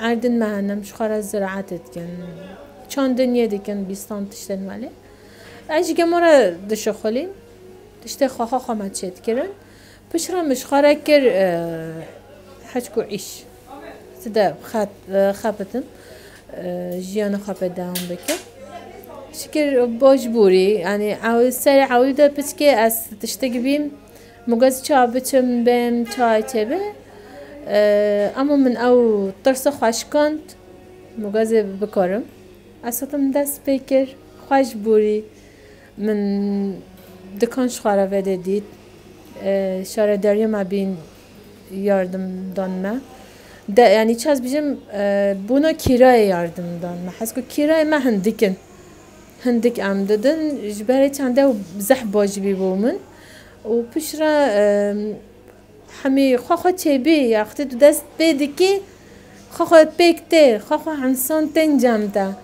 اردن مهنم شخار از زراعت کن چند دنیا دیکن بیستان تشتن ولی اجی که مرا دش خلیم تشته خواه خواه چید کرن. پشرا مشخاره کر حجكو عيش تدا خات خابتن جيانا خابت داون بكر شكر باجبوري يعني عاو سري عاول دا بسكي اس تشتاق بيم مغاز چابتم بهم چای تبه اما من او طرس خوش کند مغاز بکارم اصلا دست بکر خوش بوری من دکان شخواره وده دید شارداری ما بین yardımdan de yani çaz bizim e, buna kiraya yardımdan me hez ku kiraya me hindikin hindik em didin ji berê çende û zeh baş bî bû او پش را همه خو خو چه بی یا تو دست بدی که خو خو پیکت خو خو انسان تن جام دا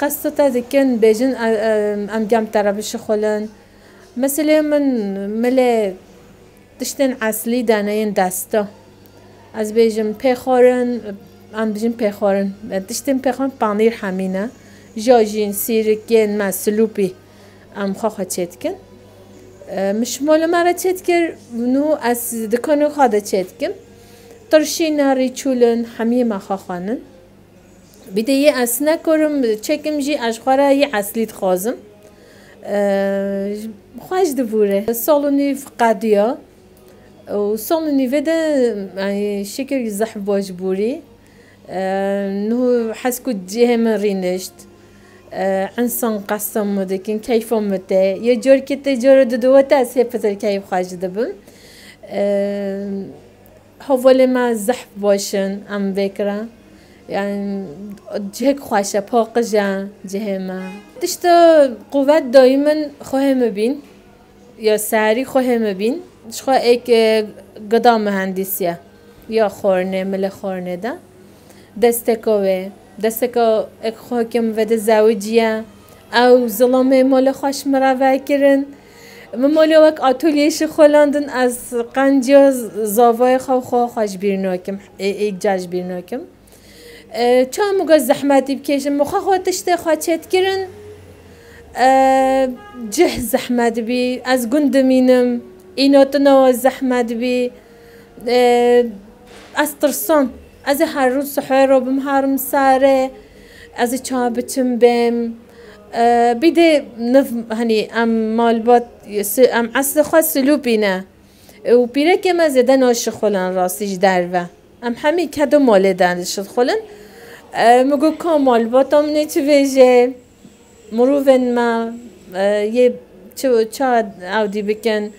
قصد تا دکن بیچن ام جام ترابش بشه مثلا من مل دشتن عسلی دانه این دستا از بیچن پخورن ام بیچن پخورن دشتن پخورن پانیر همینه جاجین سیرکین مسلوبی ام خو خو چه دکن مال مرا چت کر نو از دکانو خواده چت کن ترشین ریچولن همی ما خواهانن بیده یه از نکرم چکم جی اشخواره یه اصلیت خوازم خوش دبوره سالونی قدیا وصلنا نيفيدا يعني شكل زح بوجبوري نو حسكو جيه من رينشت انسان قسم مدكين كيف متى يا جور كتا جور ددوتا سيبتر كيف خاج دبن هوالي ما زح باشن ام بكرة يعني جهك خواشة باقجا جهما تشتا قوات دايما خوهم بين یا سری خواه بین. شخوا ایک گدا مهندسیه. یا خورنه مل خورنه ده دستکوه دستکو ایک خواه کم وده زوجیه. او ظلامه مال خوش مروه کرن. ممالی وک آتولیش خلاندن از قنجا زاوای خو خواه خوش بیرناکم. بیرناکم. چه مگه زحمتی بکشم مخواه خواه تشته خواه چت کرن. جه زحمت بی از گند مینم. ایناتنا زحمت بی. ترسان. از هر روز سحر رو بم هرم ساره از بتم بم. بیده نف هنی ام مالبات ام اصل خاص سلوبینه و بیره که ما زده ناش خلن راستیش دروا ام همین کدو مال دندش خلن مگو کامال باتم نتویجه مروفن ما یه چه چه عودی بکن.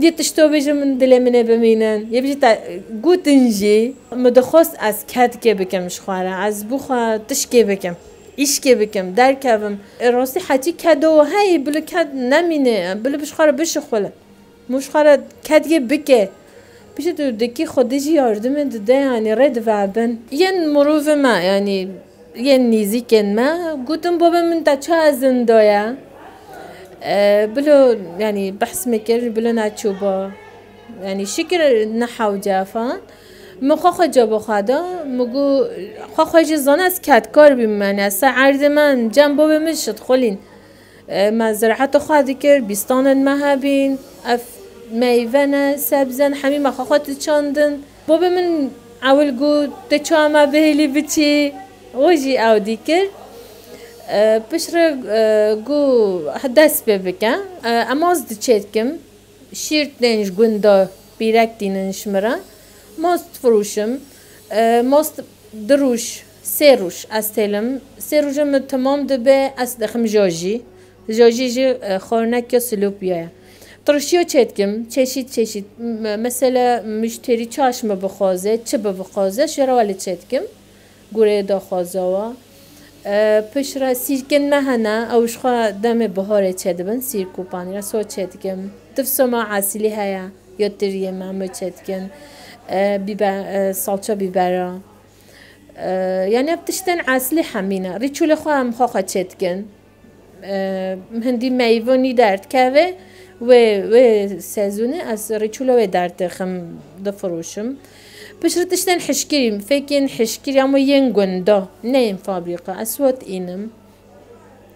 یه تشتو بيجي من دل من بمينن يبجي تا جوتنجي مدخوست از کد که بکم شخواره از بوخا تشکی بکم ایشکی بکم در کبم راستی حتی کدو هی بلو کد نمینه بلو بشخواره بشخوله مشخواره کد یه بکه پیش تو دکی خودشی یاردم دده یعنی رد وابن یه مروف ما یعنی یه نیزیکن ما گوتم بابا من تا چه ازن دایا بلو يعني بحث مكر بلو ناتشوبا يعني شكر نحو جافان مخوخ جابو خدا مگو خوخ جزان از کار بیمن از عرض من جنبو بمشت خلین مزرعت خواهدی کر بیستان مهبین اف میوه سبزن همین مخوخات چاندن بابا من اول گو ده چاما بهلی بچی وجي او pishri gu hadas bebeka amoz di çetkim şir deniş gundo birek dinin şmira most furuşum most دروش سه روش از تلم سه روشم تمام ده به از دخم جاجی جاجی جی خورنک یا سلوب بیایه ترشیو چتکم چشید چشید مثلا مشتری چشم بخوازه چه بخوازه شرا ولی چتکم گوره دا خوازه و پش را سیرکن مهنا اوش خوا دم بهار چه دبن سیر کوپانی را سو چه دکم دف سما عسلی هیا یا تریه مامو چه دکن بیبر سالچا بیبرا يعني بتشتن عسلي حمينة ريتشول خوا هم خوا چه دکن هندی میوانی درد که و و سازونه از ریچولا و در تخم دفروشم بشرة تشتن حشكري فاكين حشكري اما ينقن نين فابريقا اسود اینم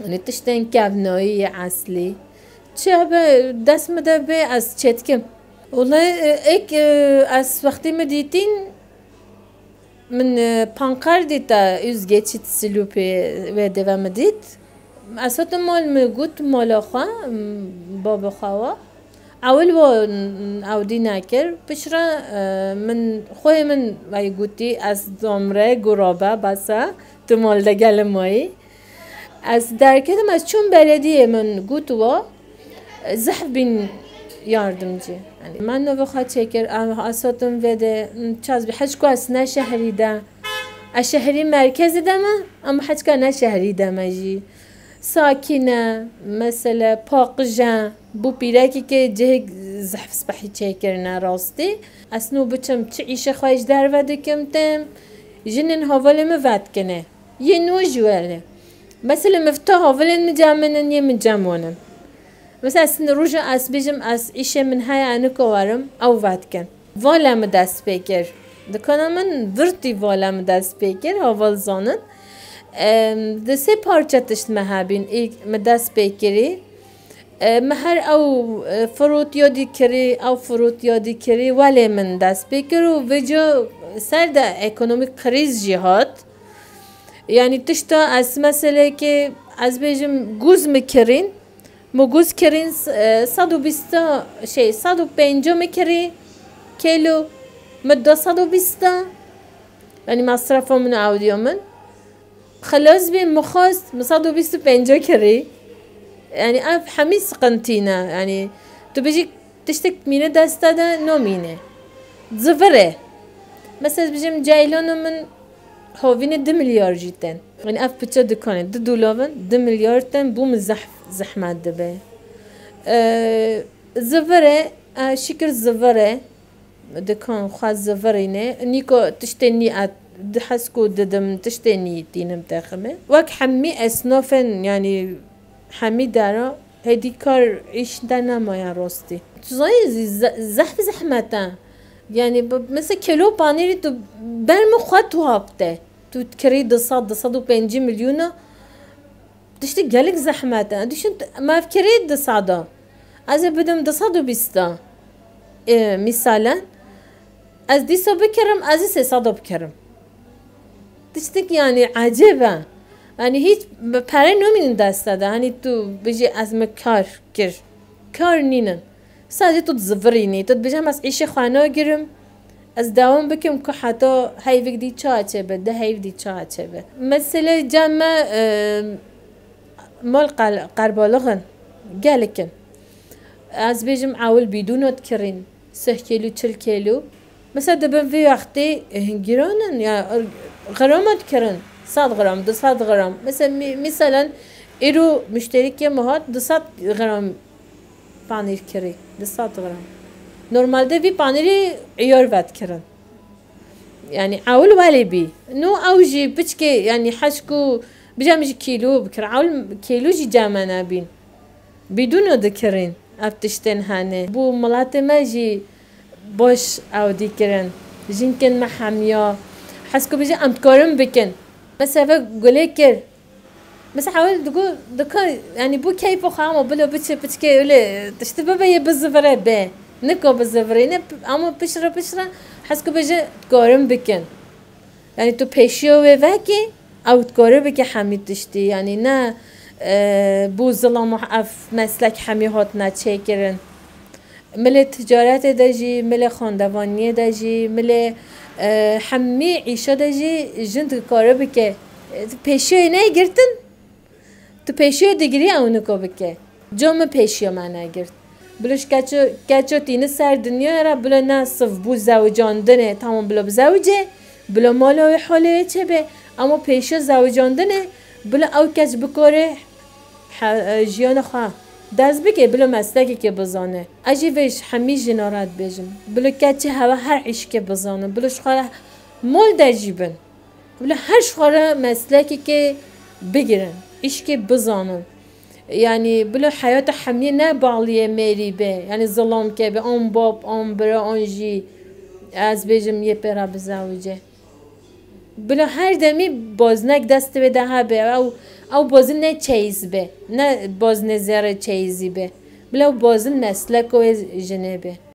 يعني تشتن كابنوي اصلي چه دست مده به از چتکم والله ایک از وقتی من پانکار دیتا از geçit سلوپی و devam دید اسات مال مگوت مالا خوا بابا خوا. اول و او نکر پشرا من خوی من وی گوتی از دامره گرابه بسا تو مال ده گلم از درکه دم از چون بلدی من گوتو و زحف بین یاردم جی من نو بخواد چکر اصاتم ویده چاز بی حشکو از نه شهری ده از شهری مرکز دمه اما حشکا نه شهری دمه جی sakine mesela paqja bu piraki ki ceh zahf sbahi çekirne rasti asnu biçim çi işe xwaj derve dikim tem jinin havalimi vetkine yenu jwele مثلا مفتاح ولن مجامنن يمجامونن مثلا سن روجا اس بيجم اس إشي من هاي أنا كوارم أو فاتكن والا مدست بيكر دكانا من ورتي والا مدست بيكر هاول زانن ده سه parça تشت مهابين إيك مدست بيكري مهر او فروت یادی کری او فروت یادی کری ولی من دست بکر و وجو سر ده اکونومیک کریز جهات یعنی تشتا از مسئله که از بیجم گوز میکرین مو گوز کرین صد و بیستا شی صد و پنجا میکری کیلو مدة صد و بیستا یعنی مصرف من اودیو من خلاص بين مخاست مصادو بيستو بينجو كري يعني اف حميس قنتينا يعني تو بيجي تشتك مينة داستا دا نو مينة زفره. مثلا بيجم جايلونو من هوفين دو مليار جدا يعني اف بتشو دكانه دو دولارن دو مليار تن بوم زحف زحمات دبه. أه زفره شكر زفره. دكان خاص زفرينه نيكو تشتني ات دحسكو ددم تشتني دينم تاخمه وك حمي اسنافن يعني حمي دارا هدي كار ايش دانا ما يا روستي زي زحف زحمتا. يعني مثل كيلو بانيري تو برمو خط وابته تو تكري دصاد دصاد وبنجي مليونة تشتي جالك زحمتا. ديش ما فكري دصادا از بدم دصاد وبيستا إيه مثالا. از ديسا بكرم از سه صادا بكرم تشتك يعني عجيبة يعني هیچ پره نمینن دست داده hani تو بجی از کار کر کار نینن سادی تو زفرینی تو بجم از عیش خانه گرم از دوام بکم که حتی هیوک دی چه چه به ده هیو دی چه چه به مثلا جمع مال قربالغن گلکن از بجم اول بیدونت کرین سه کیلو چل کیلو مثلا دبن في وقتی هنگیرانن یا غرامت کرن صد غرام دو صد غرام. مثلا مثلا ایرو مشتری که دو صد غرام پانیر کری. دو صد غرام. نورمال ده بی پانیری عیار ود کرن يعني عول ولی بي نو اوجي بتشكي يعني حشكو بجامج كيلو بكر عول كيلو جي جامانا بين بدون ذكرين ابتشتن هانه بو ملات ما جي باش او دیکرن جین کن حمیا حسكو بيجي ام تكورم بكن مثلا قولي كر مثلا حاول تقول دكا يعني بو كيف خامو بلو بتش بتشكي ولا تشتبه بيه بالزفرة به. نكو بالزفرة نب اما بشرة بشرة حسكو بيجي تكورم بكن يعني تو بيشيو وفاكي او تكورم بكي حميد تشتي يعني نا بو ظلام اف مسلك حمی هات نچکرن مل تجارت دجی مل خاندوانی دجی مل حمی عیشه دجی جند کاره بکه پیشی نه گرتن تو پیشی دیگری اونو کو بکه جام پیشی من نگرت بلوش کچو کچو تینه سر دنیا را بلا نصف بو زوجاندنه تمام بلا زوجه بلا مالا و حاله چه به اما پیشی زوجاندنه بلا او کچ بکاره جیان خواه دست بگه بلو مسلکی که بزانه. اجی ویش همی جنارت بیجم بلو کچی هوا هر عیش که بزانه. بلو شخوره مول دجیبن بلو هر شخوره مسلکی که بگیرن. ایش که بزانن. يعني بلو حياة حمية نبالية ميري به. يعني ظلام که به آن باب آن برا آن جي از بيجم یه پرا بزوجه بلا هر دمی بازنک دست به. ده به او او بازی نه چیز به نه باز نظر چیزی به بلا بازن مسلک و جنه به